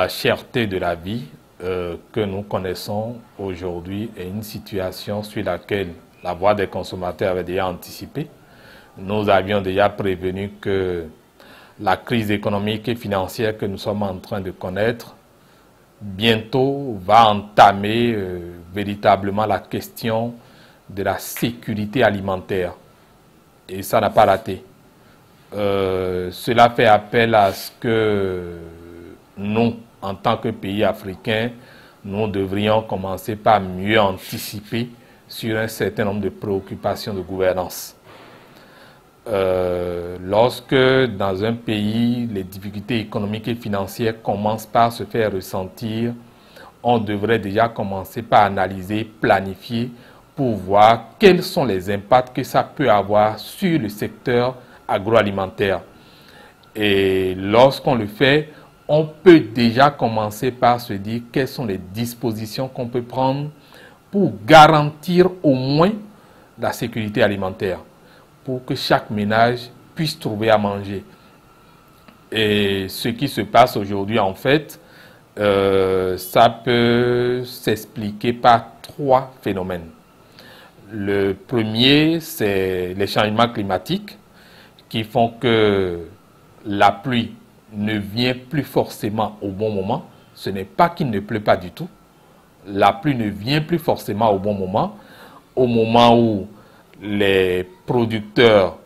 la cherté de la vie euh, que nous connaissons aujourd'hui est une situation sur laquelle la voix des consommateurs avait déjà anticipé. Nous avions déjà prévenu que la crise économique et financière que nous sommes en train de connaître bientôt va entamer euh, véritablement la question de la sécurité alimentaire. Et ça n'a pas raté. Euh, cela fait appel à ce que nous, en tant que pays africain, nous devrions commencer par mieux anticiper sur un certain nombre de préoccupations de gouvernance. Euh, lorsque dans un pays les difficultés économiques et financières commencent par se faire ressentir, on devrait déjà commencer par analyser, planifier pour voir quels sont les impacts que ça peut avoir sur le secteur agroalimentaire. Et lorsqu'on le fait, on peut déjà commencer par se dire quelles sont les dispositions qu'on peut prendre pour garantir au moins la sécurité alimentaire, pour que chaque ménage puisse trouver à manger. Et ce qui se passe aujourd'hui, en fait, euh, ça peut s'expliquer par trois phénomènes. Le premier, c'est les changements climatiques qui font que la pluie ne vient plus forcément au bon moment. Ce n'est pas qu'il ne pleut pas du tout. La pluie ne vient plus forcément au bon moment. Au moment où les producteurs,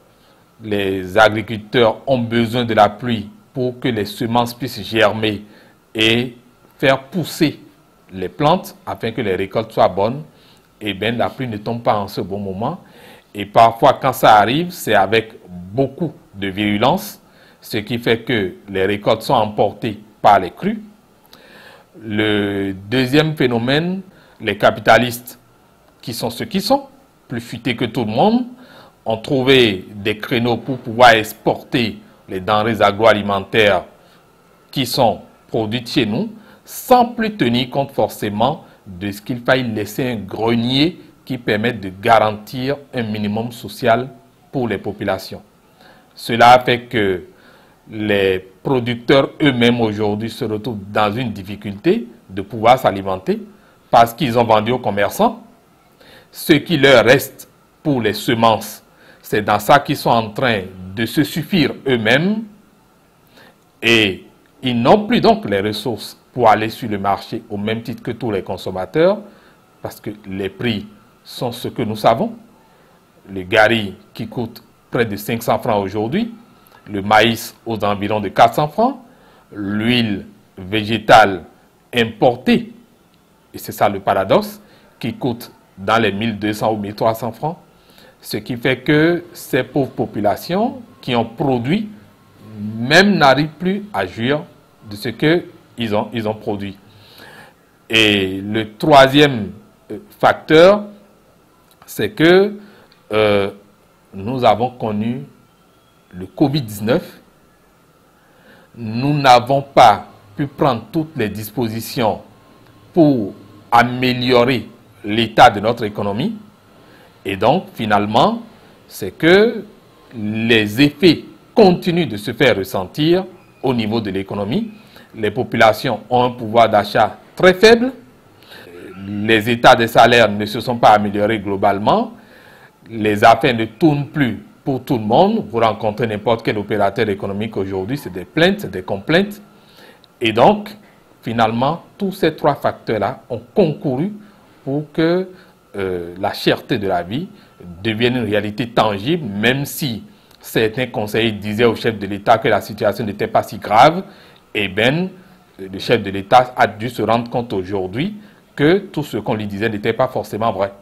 les agriculteurs ont besoin de la pluie pour que les semences puissent germer et faire pousser les plantes afin que les récoltes soient bonnes, eh bien la pluie ne tombe pas en ce bon moment. Et parfois, quand ça arrive, c'est avec beaucoup de virulence ce qui fait que les récoltes sont emportées par les crues. Le deuxième phénomène, les capitalistes, qui sont ceux qui sont, plus futés que tout le monde, ont trouvé des créneaux pour pouvoir exporter les denrées agroalimentaires qui sont produites chez nous, sans plus tenir compte forcément de ce qu'il faille laisser un grenier qui permette de garantir un minimum social pour les populations. Cela fait que les producteurs eux-mêmes aujourd'hui se retrouvent dans une difficulté de pouvoir s'alimenter parce qu'ils ont vendu aux commerçants. Ce qui leur reste pour les semences, c'est dans ça qu'ils sont en train de se suffire eux-mêmes et ils n'ont plus donc les ressources pour aller sur le marché au même titre que tous les consommateurs parce que les prix sont ce que nous savons. Le gari qui coûte près de 500 francs aujourd'hui, le maïs aux environs de 400 francs, l'huile végétale importée, et c'est ça le paradoxe, qui coûte dans les 1200 ou 1300 francs, ce qui fait que ces pauvres populations qui ont produit, même n'arrivent plus à jouir de ce qu'ils ont, ils ont produit. Et le troisième euh, facteur, c'est que euh, nous avons connu le Covid-19, nous n'avons pas pu prendre toutes les dispositions pour améliorer l'état de notre économie. Et donc, finalement, c'est que les effets continuent de se faire ressentir au niveau de l'économie. Les populations ont un pouvoir d'achat très faible. Les états des salaires ne se sont pas améliorés globalement. Les affaires ne tournent plus pour tout le monde. Vous rencontrez n'importe quel opérateur économique aujourd'hui, c'est des plaintes, c'est des complaintes. Et donc, finalement, tous ces trois facteurs-là ont concouru pour que euh, la cherté de la vie devienne une réalité tangible, même si certains conseillers disaient au chef de l'État que la situation n'était pas si grave, eh bien, le chef de l'État a dû se rendre compte aujourd'hui que tout ce qu'on lui disait n'était pas forcément vrai.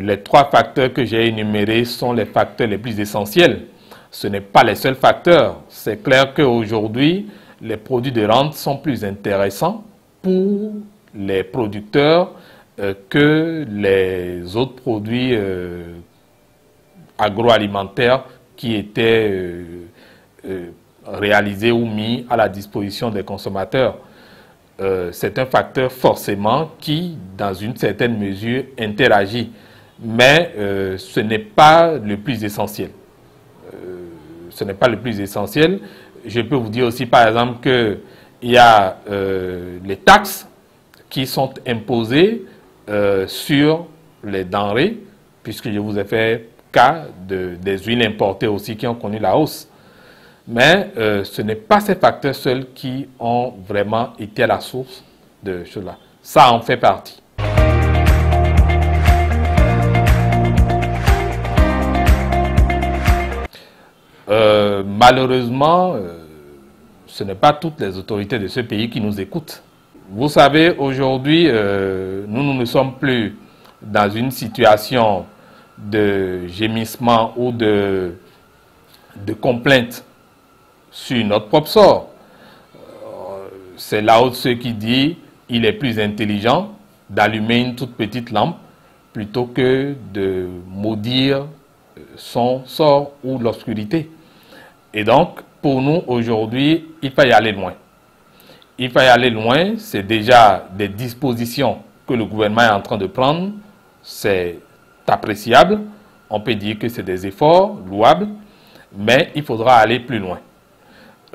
Les trois facteurs que j'ai énumérés sont les facteurs les plus essentiels. Ce n'est pas les seuls facteurs. C'est clair qu'aujourd'hui, les produits de rente sont plus intéressants pour les producteurs euh, que les autres produits euh, agroalimentaires qui étaient euh, réalisés ou mis à la disposition des consommateurs. C'est un facteur forcément qui, dans une certaine mesure, interagit mais euh, ce n'est pas le plus essentiel. Euh, ce n'est pas le plus essentiel. Je peux vous dire aussi, par exemple, que il y a euh, les taxes qui sont imposées sur les denrées, puisque je vous ai fait cas de, des huiles importées aussi qui ont connu la hausse. Mais ce n'est pas ces facteurs seuls qui ont vraiment été à la source de cela. Ça en fait partie. Euh, malheureusement, euh, ce n'est pas toutes les autorités de ce pays qui nous écoutent. Vous savez, aujourd'hui, euh, nous, ne sommes plus dans une situation de gémissement ou de, de complainte sur notre propre sort. C'est là haut ceux qui dit il est plus intelligent d'allumer une toute petite lampe plutôt que de maudire son sort ou l'obscurité. Et donc, pour nous, aujourd'hui, il faut y aller loin. Il faut y aller loin, c'est déjà des dispositions que le gouvernement est en train de prendre, c'est appréciable, on peut dire que c'est des efforts louables, mais il faudra aller plus loin.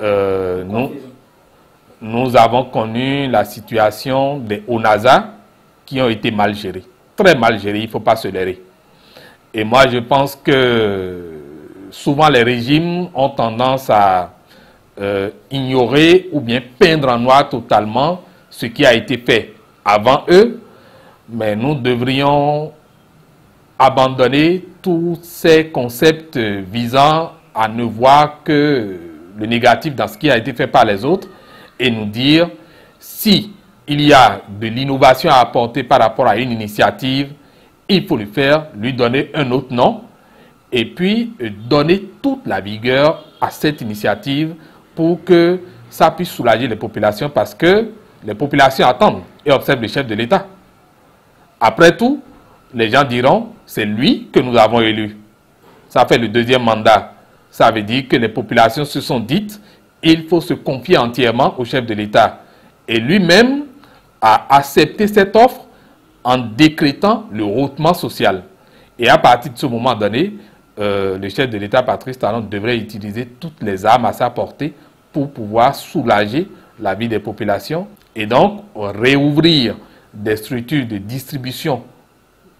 Euh, nous, avons connu la situation des ONASA qui ont été mal gérés, très mal gérés, il ne faut pas se leurrer. Et moi, je pense que souvent les régimes ont tendance à euh, ignorer ou bien peindre en noir totalement ce qui a été fait avant eux, mais nous devrions abandonner tous ces concepts visant à ne voir que le négatif dans ce qui a été fait par les autres et nous dire si il y a de l'innovation à apporter par rapport à une initiative, il faut lui faire, lui donner un autre nom et puis donner toute la vigueur à cette initiative pour que ça puisse soulager les populations parce que les populations attendent et observent le chef de l'État. Après tout, les gens diront, c'est lui que nous avons élu. Ça fait le deuxième mandat. Ça veut dire que les populations se sont dites, il faut se confier entièrement au chef de l'État. Et lui-même a accepté cette offre en décrétant le hautement social. Et à partir de ce moment donné, euh, le chef de l'État, Patrice Talon, devrait utiliser toutes les armes à sa portée pour pouvoir soulager la vie des populations et donc réouvrir des structures de distribution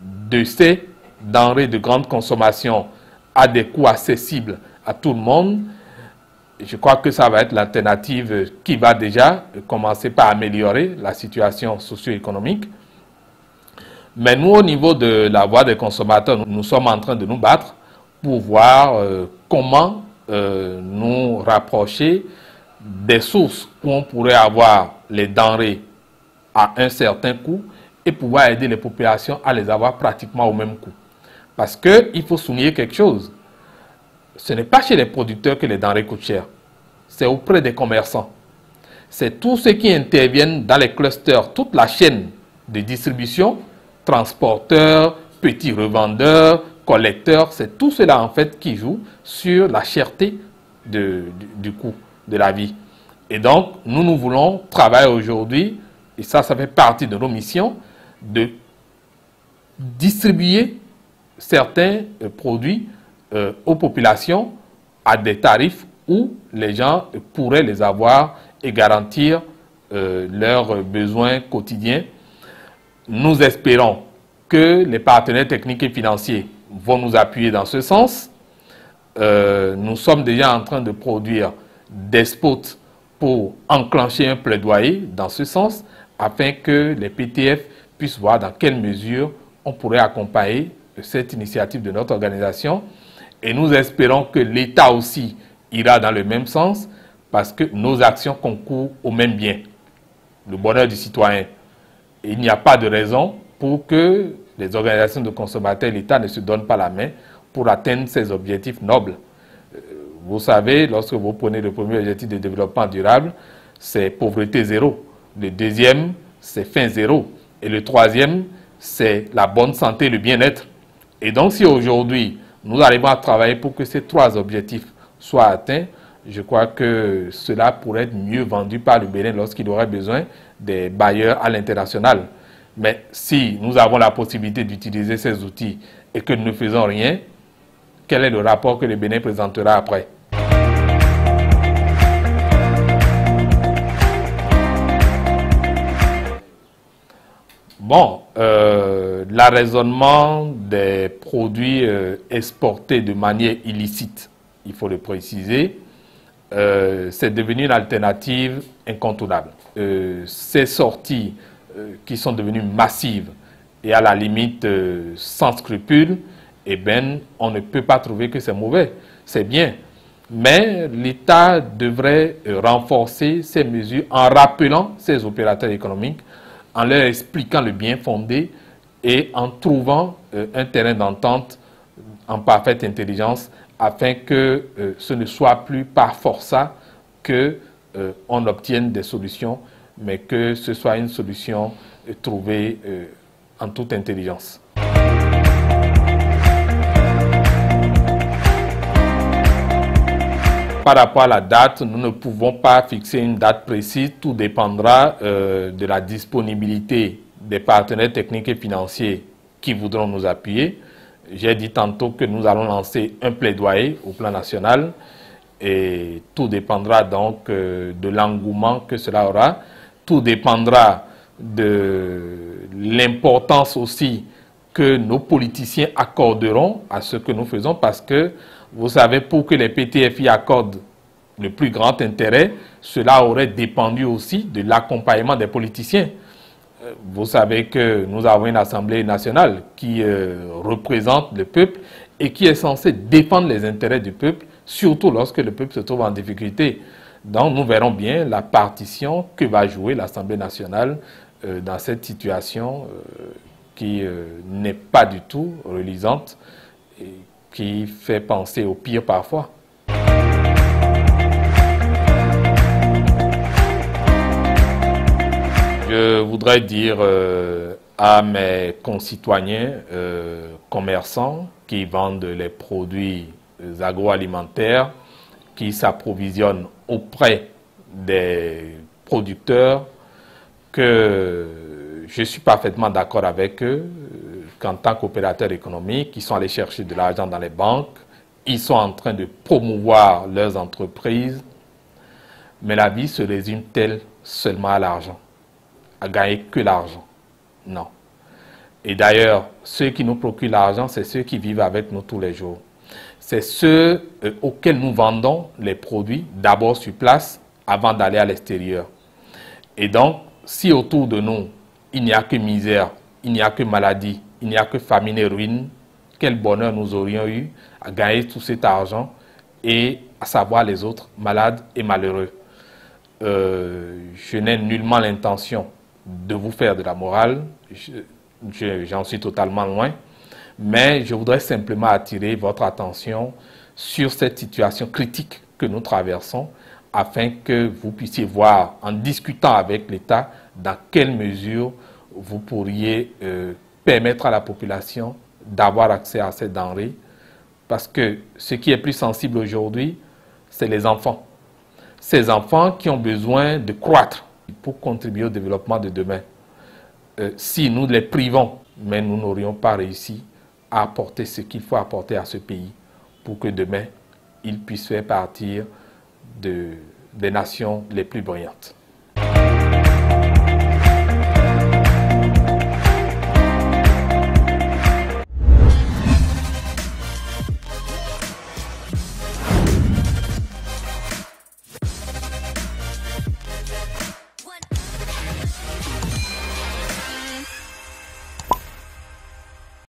de ces denrées de grande consommation à des coûts accessibles à tout le monde. Je crois que ça va être l'alternative qui va déjà commencer par améliorer la situation socio-économique. Mais nous, au niveau de la voie des consommateurs, nous sommes en train de nous battre pour voir euh, comment euh, nous rapprocher des sources où on pourrait avoir les denrées à un certain coût et pouvoir aider les populations à les avoir pratiquement au même coût. Parce qu'il faut souligner quelque chose. Ce n'est pas chez les producteurs que les denrées coûtent cher. C'est auprès des commerçants. C'est tous ceux qui interviennent dans les clusters, toute la chaîne de distribution, transporteurs, petits revendeurs, collecteurs, c'est tout cela en fait qui joue sur la cherté du, coût de la vie. Et donc, nous, nous voulons travailler aujourd'hui, et ça, ça fait partie de nos missions, de distribuer certains euh, produits euh, aux populations à des tarifs où les gens pourraient les avoir et garantir euh, leurs besoins quotidiens. Nous espérons que les partenaires techniques et financiers vont nous appuyer dans ce sens. Euh, nous sommes déjà en train de produire des spots pour enclencher un plaidoyer dans ce sens afin que les PTF puissent voir dans quelle mesure on pourrait accompagner cette initiative de notre organisation. Et nous espérons que l'État aussi ira dans le même sens parce que nos actions concourent au même bien, le bonheur du citoyen. Il n'y a pas de raison pour que les organisations de consommateurs et l'État ne se donnent pas la main pour atteindre ces objectifs nobles. Euh, vous savez, lorsque vous prenez le premier objectif de développement durable, c'est pauvreté zéro. Le deuxième, c'est fin zéro. Et le troisième, c'est la bonne santé, le bien-être. Et donc, si aujourd'hui, nous arrivons à travailler pour que ces trois objectifs soient atteints, je crois que cela pourrait être mieux vendu par le Bénin lorsqu'il aurait besoin des bailleurs à l'international. Mais si nous avons la possibilité d'utiliser ces outils et que nous ne faisons rien, quel est le rapport que le Bénin présentera après? Bon, euh, l'arraisonnement des produits euh, exportés de manière illicite, il faut le préciser, euh, c'est devenu une alternative incontournable. C'est sorti qui sont devenues massives et à la limite sans scrupules, eh bien, on ne peut pas trouver que c'est mauvais, c'est bien. Mais l'État devrait renforcer ces mesures en rappelant ses opérateurs économiques en leur expliquant le bien fondé et en trouvant euh, un terrain d'entente en parfaite intelligence afin que euh, ce ne soit plus par forçat que euh, on obtienne des solutions, mais que ce soit une solution trouvée en toute intelligence. par rapport à la date, nous ne pouvons pas fixer une date précise. Tout dépendra euh, de la disponibilité des partenaires techniques et financiers qui voudront nous appuyer. J'ai dit tantôt que nous allons lancer un plaidoyer au plan national et tout dépendra donc euh, de l'engouement que cela aura. Tout dépendra de l'importance aussi que nos politiciens accorderont à ce que nous faisons parce que vous savez, pour que les PTFI accordent le plus grand intérêt, cela aurait dépendu aussi de l'accompagnement des politiciens. Euh, vous savez que nous avons une Assemblée nationale qui euh, représente le peuple et qui est censée défendre les intérêts du peuple, surtout lorsque le peuple se trouve en difficulté. Donc nous verrons bien la partition que va jouer l'Assemblée nationale euh, dans cette situation qui n'est pas du tout relisante qui fait penser au pire parfois. Je voudrais dire euh, à mes concitoyens euh, commerçants qui vendent les produits agroalimentaires, qui s'approvisionnent auprès des producteurs, que je suis parfaitement d'accord avec eux qu'en tant qu'opérateurs économiques, ils sont allés chercher de l'argent dans les banques, ils sont en train de promouvoir leurs entreprises, mais la vie se résume-t-elle seulement à l'argent À gagner que l'argent Non. Et d'ailleurs, ceux qui nous procurent l'argent, c'est ceux qui vivent avec nous tous les jours. C'est ceux euh, auxquels nous vendons les produits d'abord sur place avant d'aller à l'extérieur. Et donc, si autour de nous, il n'y a que misère, il n'y a que maladie, il n'y a que famine et ruine, quel bonheur nous aurions eu à gagner tout cet argent et à savoir les autres malades et malheureux. Euh, je n'ai nullement l'intention de vous faire de la morale, j'en suis totalement loin, mais je voudrais simplement attirer votre attention sur cette situation critique que nous traversons afin que vous puissiez voir en discutant avec l'État dans quelle mesure vous pourriez euh, permettre à la population d'avoir accès à ces denrées. Parce que ce qui est plus sensible aujourd'hui, c'est les enfants. Ces enfants qui ont besoin de croître pour contribuer au développement de demain. Euh, si nous les privons, mais nous n'aurions pas réussi à apporter ce qu'il faut apporter à ce pays pour que demain, il puisse faire partir de, des nations les plus brillantes.